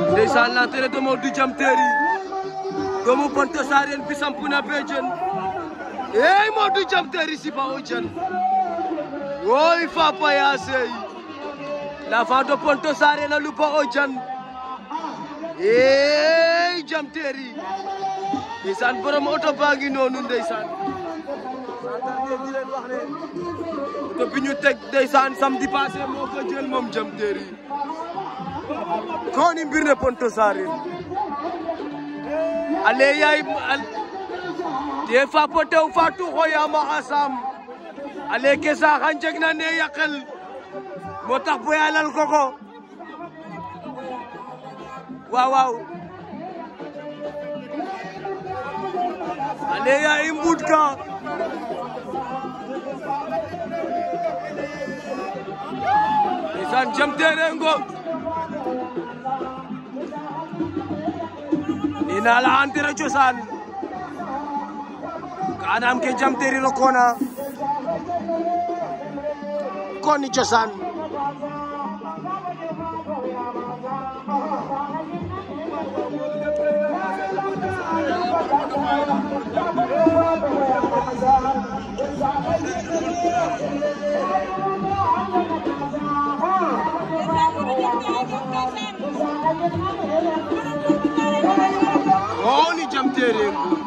ndeysaan l'entrée de Modou Jam Terry doomu Ponto Sarene bi samp na béjjën ey Modou Jam Terry sipa o jan woy Fapa Yasey l'enfant de Ponto Sarene a lupa o jan ey Jam Terry ndeysaan borom oto baa ngi noonu ndeysaan di leen wax ne oto bi ñu teg ndeysaan samedi passé moo ko jël moom Jam Terry koni mbirne Ponto Sarene ale yaay te fa potew fa tuxoyama asam ale ke saxa jeg na ne yaqel. Moo tax boyalal koko waaw waaw ale yaay mbud ka. Ndeysaan Jam Terry ngom ina la antira cosaan kanam ke Jam Terry rokona koni cosaan koni Jam Terego.